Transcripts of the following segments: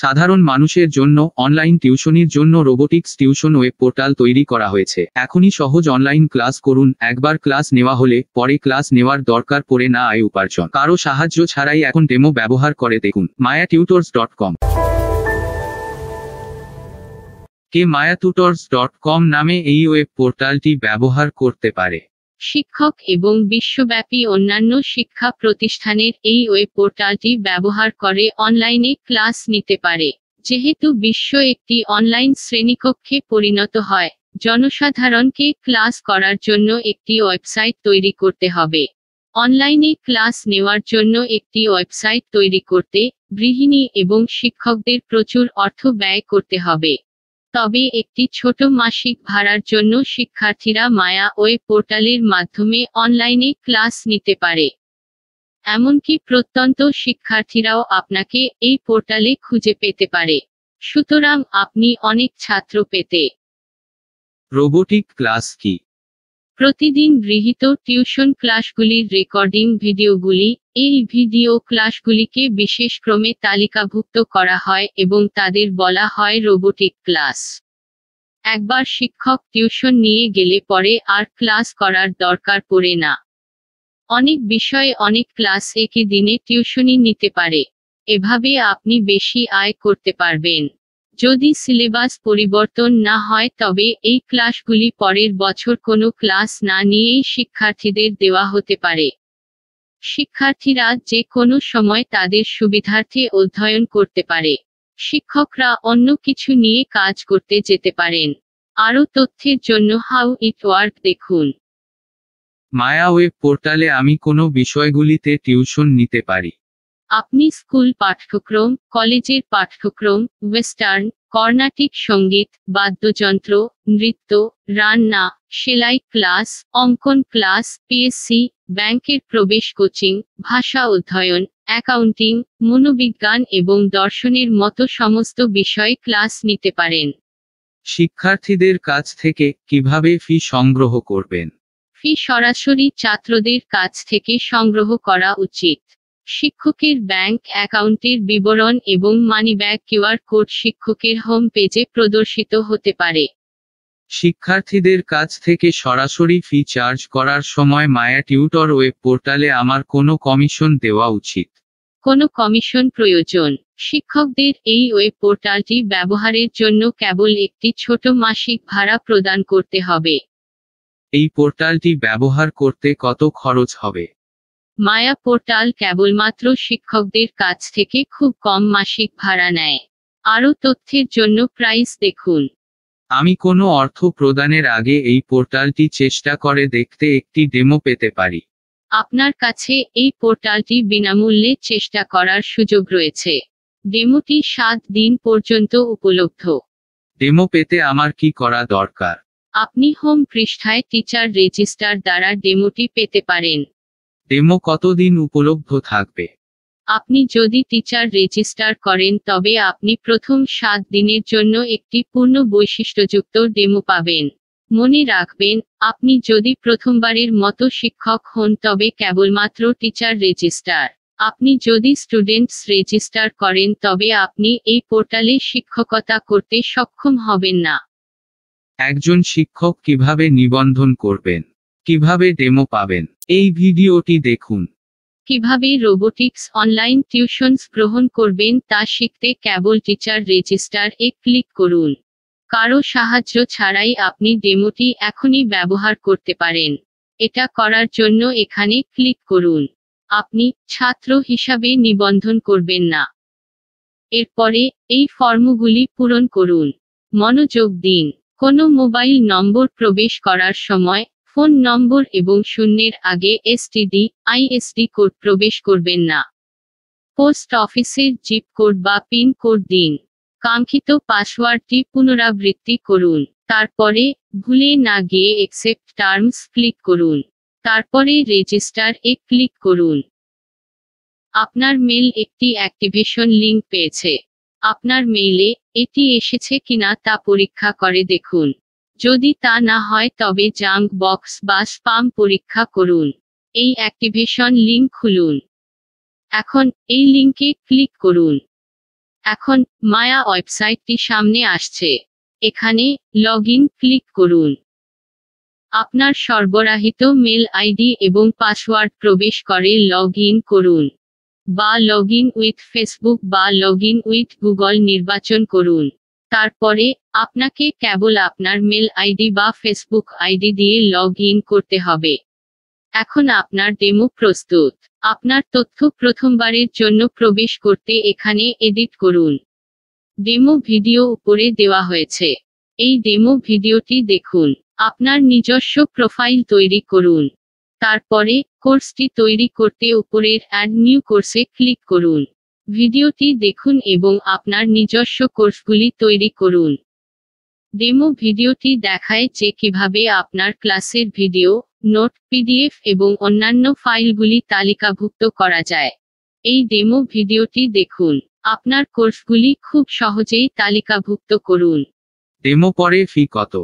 সাধারণ মানুষের জন্য অনলাইন টিউশনির জন্য রোবোটিক্স টিউশন ওয়েব পোর্টাল তৈরি করা হয়েছে। এখনই সহজ অনলাইন ক্লাস করুন, একবার ক্লাস নেওয়া হলে পরে ক্লাস নেওয়ার দরকার পড়ে না আয় উপার্জন। কারও সাহায্য ছাড়াই এখন ডেমো ব্যবহার করে দেখুন। Maya tutors dot com. কে মায়া টিউটর্স ডট কম নামে এই ওয়েব পোর্টালটি ব্যবহার করতে পারে। শিক্ষক এবং বিশ্বব্যাপী অন্যান্য শিক্ষা প্রতিষ্ঠানের এই ওয়েব পোর্টালটি ব্যবহার করে অনলাইনে ক্লাস নিতে পারে। যেহেতু বিশ্ব একটি অনলাইন শ্রেণীকক্ষে পরিণত হয়, জনসাধারণকে ক্লাস করার জন্য একটি ওয়েবসাইট তৈরি করতে হবে। অনলাইনে ক্লাস নেওয়ার জন্য একটি ওয়েবসাইট তৈরি করতে গৃহিণী এবং শিক্ষকদের প্রচুর অর্থ ব্যয় করতে হবে। তবে একটি ছোট মাসিক ভাড়ার জন্য শিক্ষার্থীরা মায়া ওয়েব পোর্টালের মাধ্যমে অনলাইনে ক্লাস নিতে পারে। এমনকি প্রত্যন্ত শিক্ষার্থীরাও আপনাকে এই পোর্টালে খুঁজে পেতে পারে। সুতরাং আপনি অনেক ছাত্র পেতে। রোবোটিক ক্লাস কি? প্রতিদিন গৃহীত টিউশন ক্লাসগুলির রেকর্ডিং ভিডিওগুলি, এই ভিডিও ক্লাসগুলিকে বিশেষ ক্রমে তালিকাভুক্ত করা হয় এবং তাদের বলা হয় রোবোটিক ক্লাস। একবার শিক্ষক টিউশন নিয়ে গেলে পরে আর ক্লাস করার দরকার পড়ে না। অনেক বিষয়ে অনেক ক্লাস একই দিনে টিউশনই নিতে পারে। এভাবে আপনি বেশি আয় করতে পারবেন। যদি সিলেবাস পরিবর্তন না হয় তবে এই ক্লাসগুলি পরের বছর কোনো ক্লাস না নিয়েই শিক্ষার্থীদের দেওয়া হতে পারে। শিক্ষার্থীরা যে কোনো সময় তাদের সুবিধার্থে অধ্যয়ন করতে পারে। শিক্ষকরা অন্য কিছু নিয়ে কাজ করতে যেতে পারেন। আরও তথ্যের জন্য হাউ ইট ওয়ার্ক দেখুন। মায়া ওয়েব পোর্টালে আমি কোনো বিষয়গুলিতে টিউশন নিতে পারি। আপনি স্কুল পাঠ্যক্রম কলেজের পাঠ্যক্রম ওয়েস্টার্ন কর্ণাটিক সংগীত বাদ্যযন্ত্র নৃত্য রান্না সেলাই ক্লাস অঙ্কন ক্লাস পিএসসি ব্যাংকের প্রবেশ কোচিং ভাষা অধ্যয়ন অ্যাকাউন্টিং মনোবিজ্ঞান এবং দর্শনের মতো সমস্ত বিষয়ে ক্লাস নিতে পারেন। শিক্ষার্থীদের কাছ থেকে কীভাবে ফি সংগ্রহ করবেন? ফি সরাসরি ছাত্রদের কাছ থেকে সংগ্রহ করা উচিত। শিক্ষকের ব্যাংক অ্যাকাউন্টের বিবরণ এবং মানিব্যাগ কিউআর কোড শিক্ষকের হোম পেজে প্রদর্শিত হতে পারে। শিক্ষার্থীদের কাছ থেকে সরাসরি ফি চার্জ করার সময় মায়া টিউটর ওয়েব পোর্টালে আমার কোনো কমিশন দেওয়া উচিত। কোনো কমিশন প্রয়োজন। শিক্ষকদের এই ওয়েব পোর্টালটি ব্যবহারের জন্য কেবল একটি ছোট মাসিক ভাড়া প্রদান করতে হবে। এই পোর্টালটি ব্যবহার করতে কত খরচ হবে? মায়া পোর্টাল কেবলমাত্র শিক্ষকদের কাছ থেকে খুব কম মাসিক ভাড়া নেয়। আরও তথ্যের জন্য প্রাইস দেখুন। আমি কোনো অর্থ প্রদানের আগে এই পোর্টালটি চেষ্টা করে দেখতে একটি ডেমো পেতে পারি। আপনার কাছে এই পোর্টালটি বিনামূল্যে চেষ্টা করার সুযোগ রয়েছে। ডেমোটি সাত দিন পর্যন্ত উপলব্ধ। ডেমো পেতে আমার কি করা দরকার? আপনি হোম পৃষ্ঠায় টিচার রেজিস্টার দ্বারা ডেমোটি পেতে পারেন। ডেমো কতদিন উপলব্ধ থাকবে? আপনি যদি টিচার রেজিস্টার করেন তবে আপনি প্রথম সাত দিনের জন্য একটি পূর্ণ বৈশিষ্ট্যযুক্ত ডেমো পাবেন। মনে রাখবেন আপনি যদি প্রথমবারের মতো শিক্ষক হন তবে কেবলমাত্র টিচার রেজিস্টার। আপনি যদি স্টুডেন্টস রেজিস্টার করেন তবে আপনি এই পোর্টালে শিক্ষকতা করতে সক্ষম হবেন না। একজন শিক্ষক কীভাবে নিবন্ধন করবেন? কীভাবে ডেমো পাবেন? এই ভিডিওটি দেখুন। কীভাবে রোবোটিক্স অনলাইন টিউশনস গ্রহণ করবেন তা শিখতে কেবল টিচার রেজিস্টার এ ক্লিক করুন। কারও সাহায্য ছাড়াই আপনি ডেমোটি এখনই ব্যবহার করতে পারেন। এটা করার জন্য এখানে ক্লিক করুন। আপনি ছাত্র হিসাবে নিবন্ধন করবেন না। এরপরে এই ফর্মগুলি পূরণ করুন। মনোযোগ দিন। কোনো মোবাইল নম্বর প্রবেশ করার সময় ফোন নম্বর এবং শূন্যের আগে এসটিডি আইএসডি কোড প্রবেশ করবেন না। পোস্ট অফিসের জিপ কোড বা পিন কোড দিন। কাঙ্ক্ষিত পাসওয়ার্ডটি পুনরাবৃত্তি করুন। তারপরে ভুলে না গিয়ে একসেপ্ট টার্মস ক্লিক করুন। তারপরে রেজিস্টার এ ক্লিক করুন। আপনার মেল একটি অ্যাক্টিভেশন লিঙ্ক পেয়েছে। আপনার মেইলে এটি এসেছে কিনা তা পরীক্ষা করে দেখুন। যদি তা না হয় তবে জাঙ্ক বক্স বা স্পাম পরীক্ষা করুন। এই অ্যাক্টিভেশন লিঙ্ক খুলুন। এখন এই লিঙ্কে ক্লিক করুন। এখন মায়া ওয়েবসাইটটি সামনে আসছে। এখানে লগ ক্লিক করুন। আপনার সরবরাহিত মেল আইডি এবং পাসওয়ার্ড প্রবেশ করে লগ করুন বা লগ ইন উইথ ফেসবুক বা লগ ইন উইথ গুগল নির্বাচন করুন। তারপরে, আপনাকে কেবল আপনার মেল আইডি বা ফেসবুক আইডি দিয়ে লগ ইন করতে হবে। এখন আপনার ডেমো প্রস্তুত। আপনার তথ্য প্রথমবারের জন্য প্রবেশ করতে এখানে এডিট করুন। ডেমো ভিডিও উপরে দেওয়া হয়েছে। এই ডেমো ভিডিওটি দেখুন। আপনার নিজস্ব প্রোফাইল তৈরি করুন। তারপরে, কোর্সটি তৈরি করতে উপরের অ্যাড নিউ কোর্সে ক্লিক করুন। ভিডিওটি দেখুন এবং আপনার নিজস্ব কোর্সগুলি তৈরি করুন। ডেমো ভিডিওটি দেখায় যে কীভাবে আপনার ক্লাসের ভিডিও নোট পিডিএফ এবং অন্যান্য ফাইলগুলি তালিকাভুক্ত করা যায়। এই ডেমো ভিডিওটি দেখুন। আপনার কোর্সগুলি খুব সহজেই তালিকাভুক্ত করুন। ডেমো পরে ফি কত?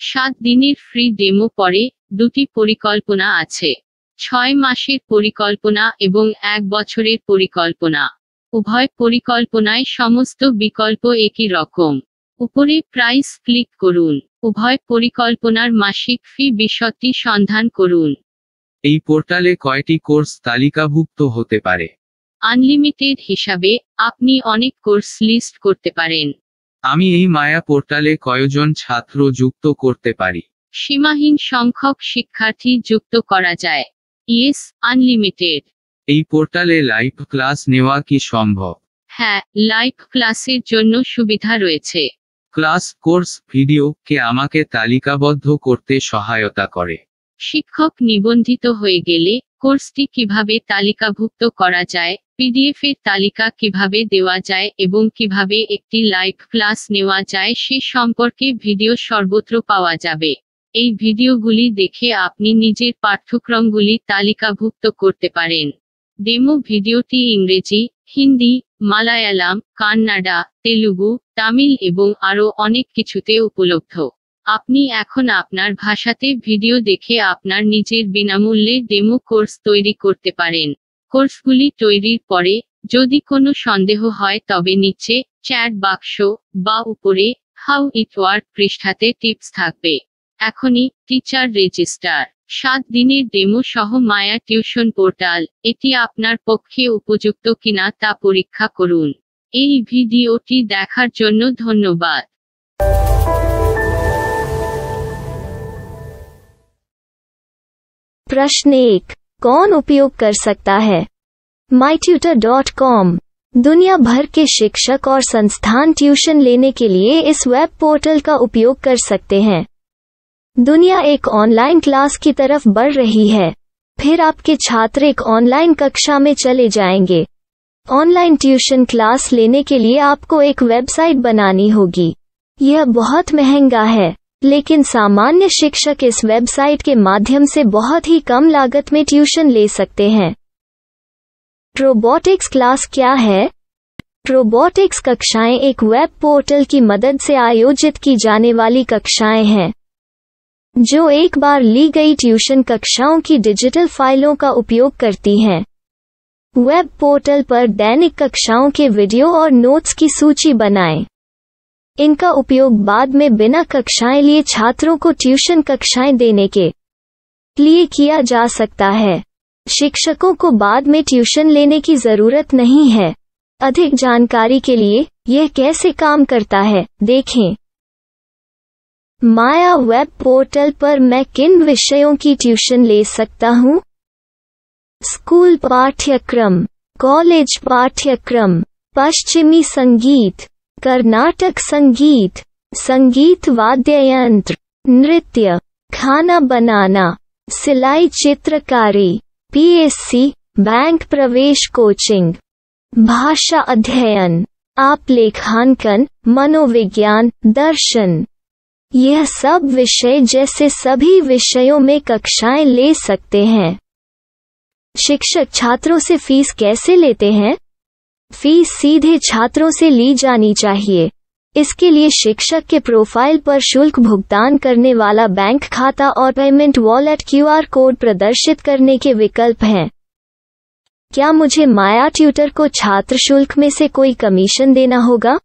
সাত দিনের ফ্রি ডেমো পরে দুটি পরিকল্পনা আছে। ছয় মাসের পরিকল্পনা এবং এক বছরের পরিকল্পনা। উভয় পরিকল্পনায় সমস্ত বিকল্প একই রকম। উপরে প্রাইস ক্লিক করুন। উভয় পরিকল্পনার মাসিক ফি বিশদটি সন্ধান করুন। এই পোর্টালে কয়টি কোর্স তালিকাভুক্ত হতে পারে? আনলিমিটেড হিসাবে আপনি অনেক কোর্স লিস্ট করতে পারেন। আমি এই মায়া পোর্টালে কয়জন ছাত্র যুক্ত করতে পারি? সীমাহীন সংখ্যক শিক্ষার্থী যুক্ত করা যায়। ইয়েস আনলিমিটেড এই পোর্টালে লাইভ ক্লাস নেওয়া কি সম্ভব? হ্যাঁ লাইভ ক্লাসের জন্য সুবিধা রয়েছে। ক্লাস কোর্স ভিডিও কে আমাকে তালিকাবদ্ধ করতে সহায়তা করে। শিক্ষক নিবন্ধিত হয়ে গেলে কোর্সটি কীভাবে তালিকাভুক্ত করা যায় পিডিএফ এর তালিকা কীভাবে দেওয়া যায় এবং কীভাবে একটি লাইভ ক্লাস নেওয়া যায় সে সম্পর্কে ভিডিও সর্বত্র পাওয়া যাবে। এই ভিডিওগুলি দেখে আপনি নিজের পাঠ্যক্রমগুলি তালিকাভুক্ত করতে পারেন। ডেমো ভিডিওটি ইংরেজি, হিন্দি, মালায়ালাম, কান্নাডা, তেলুগু, তামিল এবং আরও অনেক কিছুতে উপলব্ধ। আপনি এখন আপনার ভাষাতে ভিডিও দেখে আপনার নিজের বিনামূল্যে ডেমো কোর্স তৈরি করতে পারেন। কোর্সগুলি তৈরির পরে, যদি কোনো সন্দেহ হয় তবে নিচে চ্যাট বাক্স বা উপরে হাউ ইট ওয়ার্ক পৃষ্ঠাতে টিপস থাকবে। এখনই টিচার রেজিস্টার সাত দিনের ডেমো সহ মায়া টিউশন পোর্টাল এটি আপনার পক্ষে উপযুক্ত কিনা তা পরীক্ষা করুন এই ভিডিওটি দেখার জন্য ধন্যবাদ प्रश्न एक कौन उपयोग कर सकता है mytutor.com दुनिया भर के शिक्षक और संस्थान ट्यूशन लेने के लिए इस वेब पोर्टल का उपयोग कर सकते हैं दुनिया एक ऑनलाइन क्लास की तरफ़ बढ़ रही है। फिर आपके छात्र एक ऑनलाइन कक्षा में चले जाएँगे। ऑनलाइन ट्यूशन क्लास लेने के लिए आपको एक वेबसाइट बनानी होगी। यह बहुत महँगा है, लेकिन सामान्य शिक्षक इस वेबसाइट के माध्यम से बहुत ही कम लागत में ट्यूशन ले सकते हैं। रोबोटिक्स क्लास क्या है? रोबोटिक्स कक्षाएँ एक वेब पोर्टल की मदद से आयोजित की जाने वाली कक्षाएँ हैं। जो एक बार ली गई ट्यूशन कक्षाओं की डिजिटल फाइलों का उपयोग करती हैं। वेब पोर्टल पर दैनिक कक्षाओं के वीडियो और नोट्स की सूची बनाएँ। इनका उपयोग बाद में बिना कक्षाएँ लिए छात्रों को ट्यूशन कक्षाएँ देने के लिए किया जा सकता है। शिक्षकों को बाद में ट्यूशन लेने की ज़रूरत नहीं है। अधिक जानकारी के लिए यह कैसे काम करता है, देखें। माया वेब पोर्टल पर मैं किन विषयों की ट्यूशन ले सकता हूँ? स्कूल पाठ्यक्रम कॉलेज पाठ्यक्रम, पश्चिमी संगीत, कर्नाटक संगीत संगीत वाद्य यंत्र नृत्य, खाना बनाना, सिलाई चित्रकारी पीएससी बैंक प्रवेश कोचिंग भाषा अध्ययन, आप लेखांकन, मनोविज्ञान, दर्शन। यह सब विषय जैसे सभी विषयों में कक्षाएँ ले सकते हैं। शिक्षक छात्रों से फ़ीस कैसे लेते हैं? फ़ीस सीधे छात्रों से ली जानी चाहिए। इसके लिए शिक्षक के प्रोफ़ाइल पर शुल्क भुगतान करने वाला बैंक खाता और पेमेंट वॉलेट क्यूआर कोड प्रदर्शित करने के विकल्प हैं। क्या मुझे माया ट्यूटर को छात्र शुल्क में से कोई कमीशन देना होगा?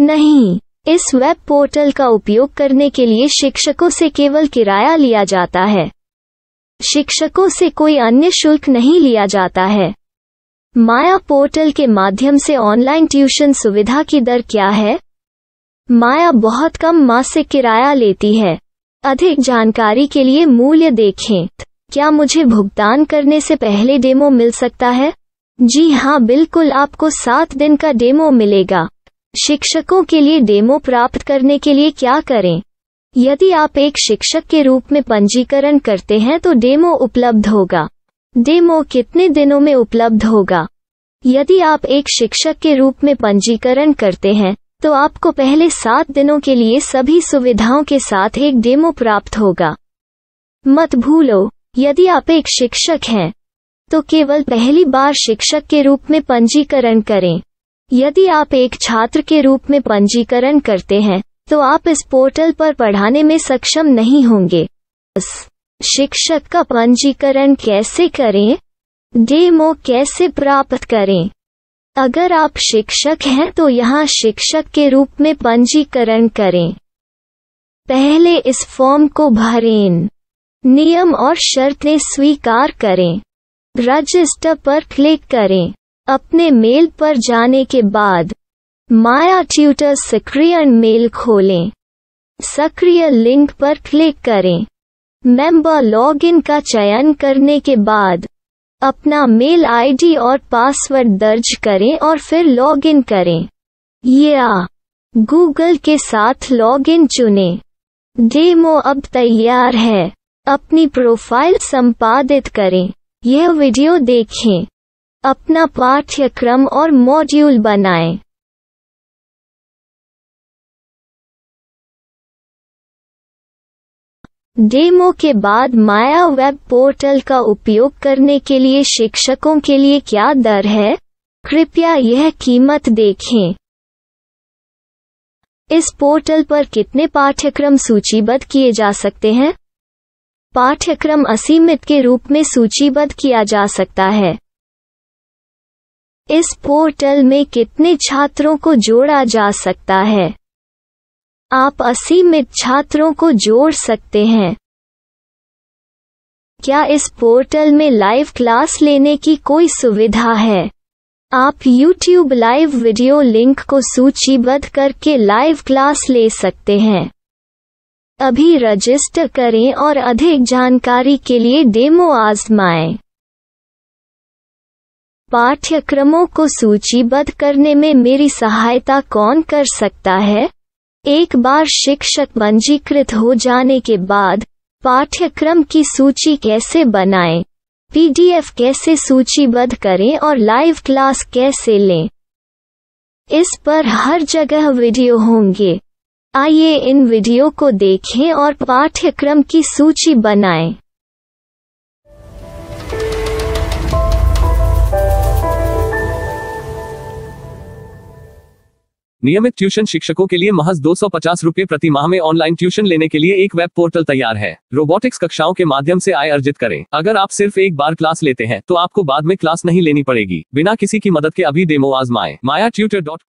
नहीं। इस वेब पोर्टल का उपयोग करने के लिए शिक्षकों से केवल किराया लिया जाता है। शिक्षकों से कोई अन्य शुल्क नहीं लिया जाता है। माया पोर्टल के माध्यम से ऑनलाइन ट्यूशन सुविधा की दर क्या है? माया बहुत कम मासिक किराया लेती है। अधिक जानकारी के लिए मूल्य देखें। क्या मुझे भुगतान करने से पहले डेमो मिल सकता है? जी हाँ बिल्कुल, आपको सात दिन का डेमो मिलेगा। शिक्षकों के लिए डेमो प्राप्त करने के लिए क्या करें? यदि आप एक शिक्षक के रूप में पंजीकरण करते हैं तो डेमो उपलब्ध होगा। डेमो कितने दिनों में उपलब्ध होगा? यदि आप एक शिक्षक के रूप में पंजीकरण करते हैं तो आपको पहले सात दिनों के लिए सभी सुविधाओं के साथ एक डेमो प्राप्त होगा। मत भूलो, यदि आप एक शिक्षक हैं तो केवल पहली बार शिक्षक के रूप में पंजीकरण करें। यदि आप एक छात्र के रूप में पंजीकरण करते हैं तो आप इस पोर्टल पर पढ़ाने में सक्षम नहीं होंगे। शिक्षक का पंजीकरण कैसे करें? डेमो कैसे प्राप्त करें? अगर आप शिक्षक हैं तो यहाँ शिक्षक के रूप में पंजीकरण करें। पहले इस फॉर्म को भरें। नियम और शर्तें स्वीकार करें। रजिस्टर पर क्लिक करें। अपने मेल पर जाने के बाद, माया ट्यूटर सक्रिय मेल खोलें। सक्रिय लिंक पर क्लिक करें। मेंबर लॉगिन का चयन करने के बाद, अपना मेल आईडी और पासवर्ड दर्ज करें और फिर लॉगिन करें। या गूगल के साथ लॉगिन चुनें। डेमो अब तैयार है। अपनी प्रोफ़ाइल संपादित करें। यह वीडियो देखें। अपना पाठ्यक्रम और मॉड्यूल बनाएँ। डेमो के बाद माया वेब पोर्टल का उपयोग करने के लिए शिक्षकों के लिए क्या दर है? कृपया यह कीमत देखें। इस पोर्टल पर कितने पाठ्यक्रम सूचीबद्ध किए जा सकते हैं? पाठ्यक्रम असीमित के रूप में सूचीबद्ध किया जा सकता है। इस पोर्टल में कितने छात्रों को जोड़ा जा सकता है? आप असीमित छात्रों को जोड़ सकते हैं। क्या इस पोर्टल में लाइव क्लास लेने की कोई सुविधा है? आप YouTube लाइव वीडियो लिंक को सूचीबद्ध करके लाइव क्लास ले सकते हैं। अभी रजिस्टर करें और अधिक जानकारी के लिए डेमो आजमाएँ। पाठ्यक्रमों को सूचीबद्ध करने में मेरी सहायता कौन कर सकता है? एक बार शिक्षक पंजीकृत हो जाने के बाद पाठ्यक्रम की सूची कैसे बनाएँ, पीडीएफ कैसे सूचीबद्ध करें और लाइव क्लास कैसे लें? इस पर हर जगह वीडियो होंगे। आइए इन वीडियो को देखें और पाठ्यक्रम की सूची बनाएँ। नियमित ट्यूशन शिक्षकों के लिए महज दो सौ प्रति माह में ऑनलाइन ट्यूशन लेने के लिए एक वेब पोर्टल तैयार है। रोबोटिक्स कक्षाओं के माध्यम से आय अर्जित करें। अगर आप सिर्फ़ एक बार क्लास लेते हैं तो आपको बाद में क्लास नहीं लेनी पड़ेगी। बिना किसी की मदद के अभी डेमो आजमाएँ। Maya tutor dot